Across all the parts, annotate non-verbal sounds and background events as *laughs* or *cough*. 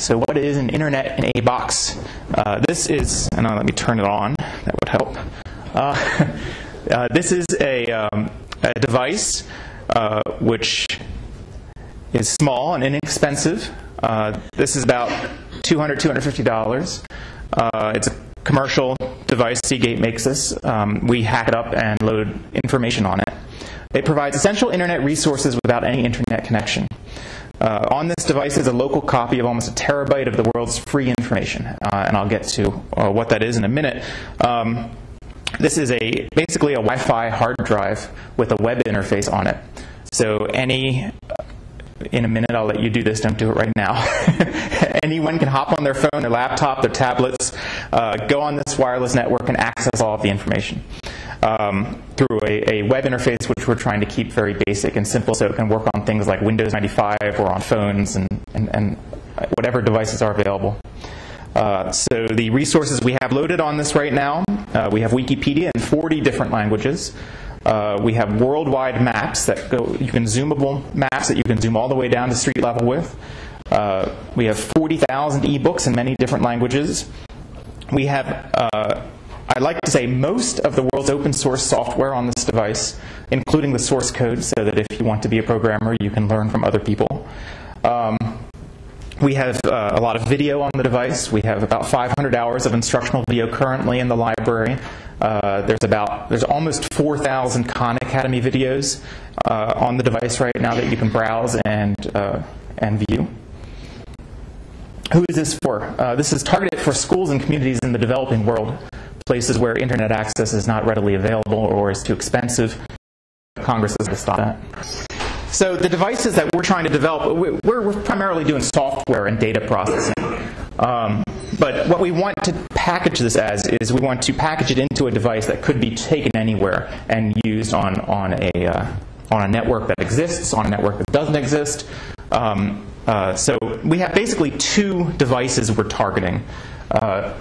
So, what is an internet in a box? Uh, this is, and uh, let me turn it on, that would help. Uh, *laughs* uh this is a, um, a device uh, which is small and inexpensive. Uh, this is about $200, $250. it's a commercial device. Seagate makes this. Um, we hack it up and load information on it. It provides essential internet resources without any internet connection. Uh, on this device is a local copy of almost a terabyte of the world's free information, uh, and I'll get to uh, what that is in a minute. Um, this is a basically a Wi-Fi hard drive with a web interface on it. So any in a minute, I'll let you do this. Don't do it right now. *laughs* Anyone can hop on their phone, their laptop, their tablets, uh, go on this wireless network and access all of the information um, through a, a, web interface, which we're trying to keep very basic and simple so it can work on things like Windows 95 or on phones and, and, and whatever devices are available. Uh, so the resources we have loaded on this right now, uh, we have Wikipedia in 40 different languages. Uh, we have worldwide maps that go, you can zoomable maps that you can zoom all the way down to street level with. Uh, we have 40,000 ebooks in many different languages. We have, uh, I like to say, most of the world's open source software on this device, including the source code, so that if you want to be a programmer, you can learn from other people. Um, we have uh, a lot of video on the device. We have about 500 hours of instructional video currently in the library. Uh, there's about there's almost 4,000 Khan Academy videos uh, on the device right now that you can browse and uh, and view. Who is this for? Uh, this is targeted for schools and communities in the developing world, places where internet access is not readily available or is too expensive. Congress has to stop that. So the devices that we're trying to develop, we're, we're primarily doing software and data processing. Um, but what we want to package this as is we want to package it into a device that could be taken anywhere and used on, on, a, uh, on a network that exists, on a network that doesn't exist. Um, uh, so we have basically two devices we're targeting. Uh,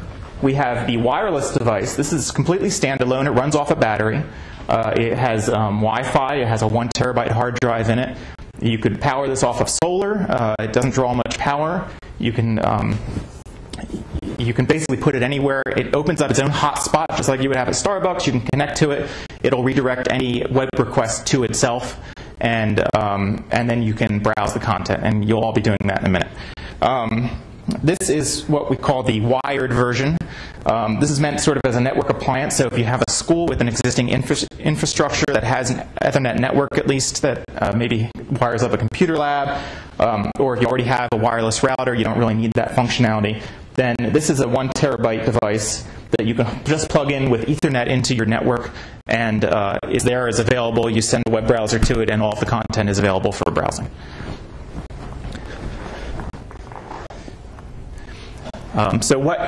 we have the wireless device. This is completely standalone. It runs off a battery. Uh, it has um, Wi-Fi. It has a one terabyte hard drive in it. You could power this off of solar. Uh, it doesn't draw much power. You can um, you can basically put it anywhere. It opens up its own hotspot, just like you would have at Starbucks. You can connect to it. It'll redirect any web request to itself, and um, and then you can browse the content. And you'll all be doing that in a minute. Um, this is what we call the wired version. Um, this is meant sort of as a network appliance. So if you have a school with an existing infra- infrastructure that has an Ethernet network, at least that uh, maybe wires up a computer lab, um, or if you already have a wireless router, you don't really need that functionality. Then this is a one terabyte device that you can just plug in with Ethernet into your network, and uh, is there, is available. You send a web browser to it, and all of the content is available for browsing. Um, so what?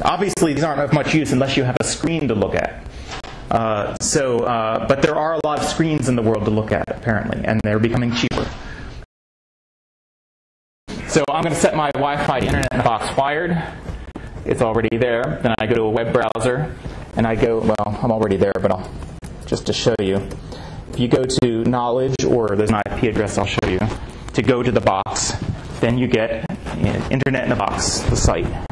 Obviously, these aren't of much use unless you have a screen to look at. Uh, so, uh, but there are a lot of screens in the world to look at apparently, and they're becoming cheaper. So I'm going to set my Wi-Fi internet box wired. It's already there. Then I go to a web browser, and I go. Well, I'm already there, but I'll just to show you. If you go to knowledge, or there's an IP address I'll show you, to go to the box, then you get Internet in a Box, the site.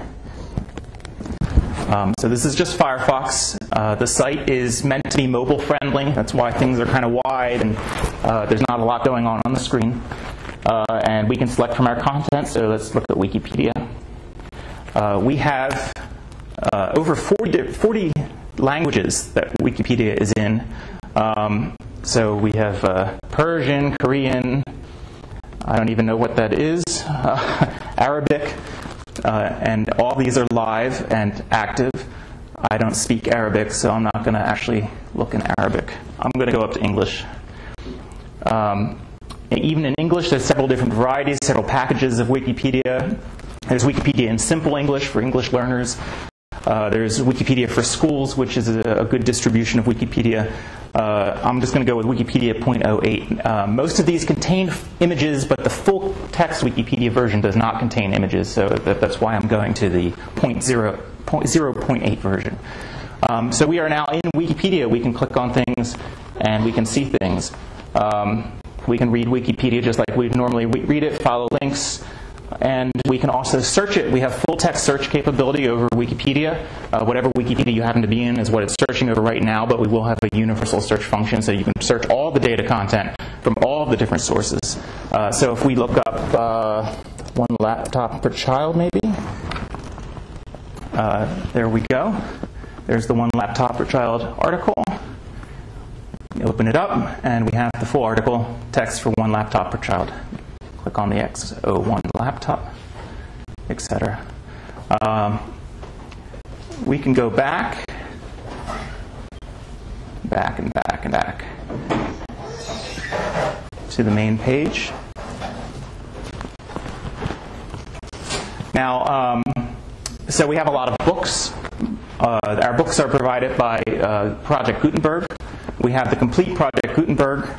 Um, so this is just Firefox. Uh, the site is meant to be mobile friendly. That's why things are kind of wide and uh, there's not a lot going on on the screen. Uh, and we can select from our content. So let's look at Wikipedia. Uh, we have uh, over 40, 40, languages that Wikipedia is in. Um, so we have uh, Persian, Korean, I don't even know what that is, *laughs* Arabic, uh, and all these are live and active. I don't speak Arabic, so I'm not going to actually look in Arabic. I'm going to go up to English. Um, even in English, there's several different varieties, several packages of Wikipedia. There's Wikipedia in simple English for English learners. Uh, there's Wikipedia for schools, which is a, a good distribution of Wikipedia. Uh, I'm just going to go with Wikipedia 0.08. Uh, most of these contain images, but the full text Wikipedia version does not contain images, so that, that's why I'm going to the 0.0, 0.8 version. Um, so we are now in Wikipedia. We can click on things and we can see things. Um, we can read Wikipedia just like we normally read it, follow links. And we can also search it. We have full text search capability over Wikipedia. Uh, whatever Wikipedia you happen to be in is what it's searching over right now, but we will have a universal search function so you can search all the data content from all the different sources. Uh, so if we look up uh, one laptop per child, maybe, uh, there we go. There's the one laptop per child article. You open it up, and we have the full article text for one laptop per child. Click on the XO-1 laptop, etc. Um, we can go back, back and back and back to the main page. Now, um, so we have a lot of books. Uh, our books are provided by uh, Project Gutenberg. We have the complete Project Gutenberg,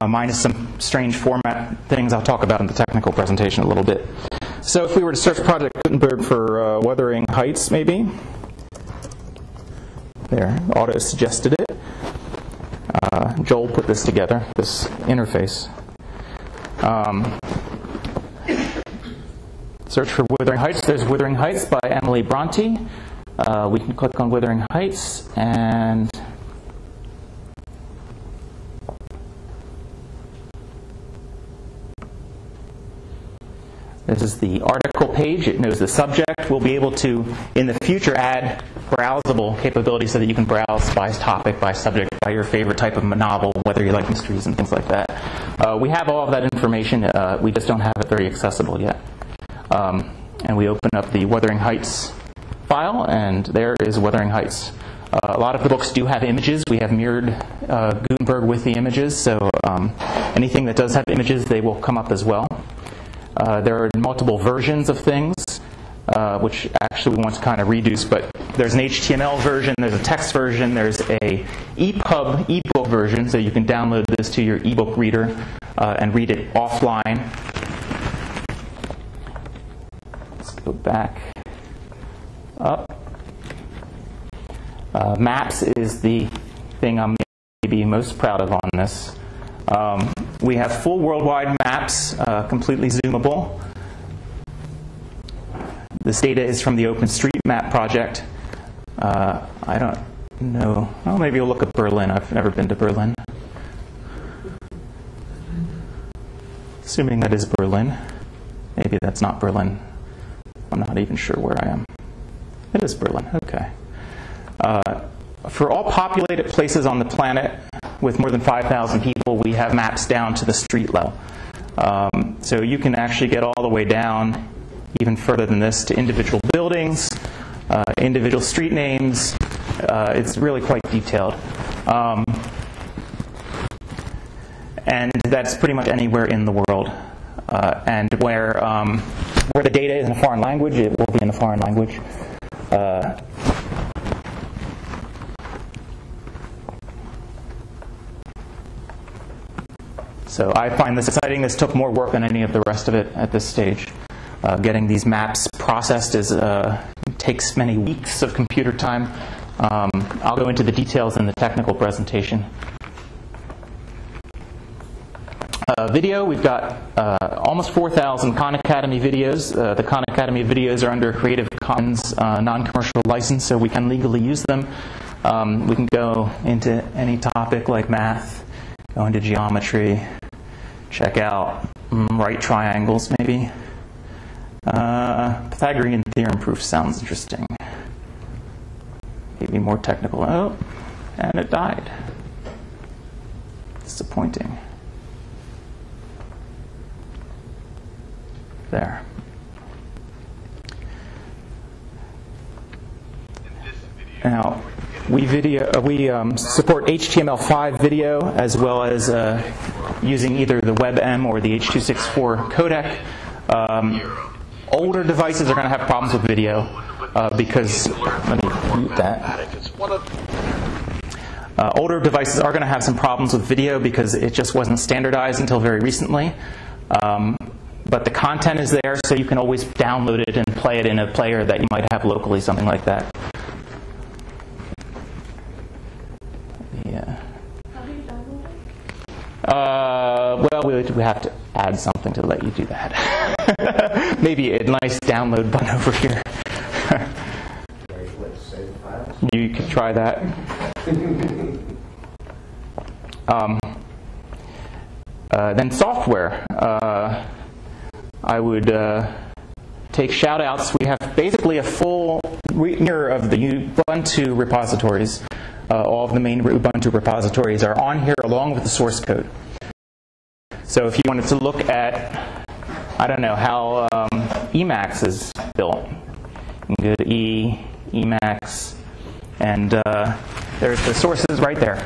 uh, minus some strange format things I'll talk about in the technical presentation a little bit. So if we were to search Project Gutenberg for uh, Wuthering Heights, maybe. There, auto suggested it. Uh, Joel put this together, this interface. Um, search for Wuthering Heights. There's Wuthering Heights by Emily Bronte. Uh, we can click on Wuthering Heights and This is the article page. It knows the subject. We'll be able to, in the future, add browsable capabilities so that you can browse by topic, by subject, by your favorite type of novel, whether you like mysteries and things like that. Uh, we have all of that information. Uh, we just don't have it very accessible yet. Um, and we open up the Wuthering Heights file, and there is Wuthering Heights. Uh, a lot of the books do have images. We have mirrored uh, Gutenberg with the images, so um, anything that does have images, they will come up as well. Uh, there are multiple versions of things, uh, which actually we want to kind of reduce, but there's an HTML version, there's a text version, there's a EPUB ebook version, so you can download this to your ebook reader uh, and read it offline. Let's go back up. Uh, maps is the thing I'm maybe most proud of on this. Um, we have full worldwide maps, uh, completely zoomable. This data is from the OpenStreetMap project. Uh, I don't know. Well, maybe we'll look at Berlin. I've never been to Berlin. Assuming that is Berlin. Maybe that's not Berlin. I'm not even sure where I am. It is Berlin. Okay. Uh, for all populated places on the planet, with more than 5,000 people, we have maps down to the street level. Um, so you can actually get all the way down, even further than this, to individual buildings, uh, individual street names. Uh, it's really quite detailed. Um, and that's pretty much anywhere in the world. Uh, and where, um, where the data is in a foreign language, it will be in a foreign language. So I find this exciting. This took more work than any of the rest of it at this stage. Uh, getting these maps processed is uh, takes many weeks of computer time. Um, I'll go into the details in the technical presentation. Uh, video, we've got uh, almost 4,000 Khan Academy videos. Uh, the Khan Academy videos are under Creative Commons uh, non-commercial license, so we can legally use them. Um, we can go into any topic like math, go into geometry, check out mm, right triangles maybe. Uh, Pythagorean theorem proof sounds interesting. Maybe more technical. Oh, and it died. Disappointing. There. Now, we video uh, we um, support HTML5 video as well as uh, using either the WebM or the H.264 codec. Um, older devices are going to have problems with video uh, because let me mute that. Uh, older devices are going to have some problems with video because it just wasn't standardized until very recently. Um, but the content is there, so you can always download it and play it in a player that you might have locally, something like that. Uh, we, we have to add something to let you do that. *laughs* maybe a nice download button over here. *laughs* you could try that. *laughs* Um, uh, then software. Uh, I would uh, take shout outs. We have basically a full mirror of the Ubuntu repositories. Uh, all of the main Ubuntu repositories are on here along with the source code. So if you wanted to look at, I don't know, how um, Emacs is built, you can go to E, Emacs, and uh, there's the sources right there.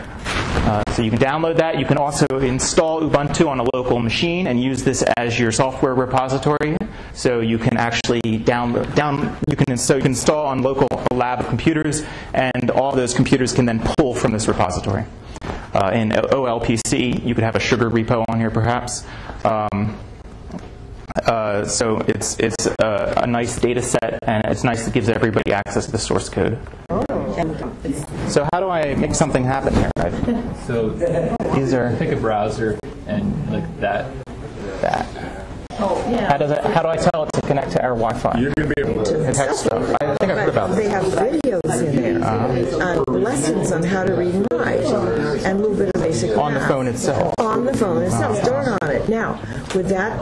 Uh, so you can download that. You can also install Ubuntu on a local machine and use this as your software repository. So you can actually download down you can so you can install on local lab computers, and all those computers can then pull from this repository. Uh, in OLPC, you could have a sugar repo on here, perhaps. Um, uh, so it's it's a, a, nice data set, and it's nice. It gives everybody access to the source code. So how do I make something happen here? Right? So these are pick a browser and like that. That. How does it, How do I tell it to connect to our Wi-Fi? You're going to be able to. text stuff. I think I've heard about They have videos in there, uh, lessons on how to read and write, and a little bit of basic On the phone itself. On the phone itself, don't on it. Now, with that,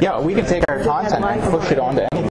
Yeah, we can take our content and push it onto anything.